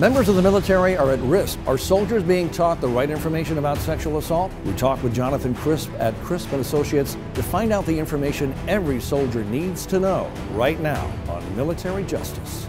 Members of the military are at risk. Are soldiers being taught the right information about sexual assault? We talk with Jonathan Crisp at Crisp and Associates to find out the information every soldier needs to know right now on military justice.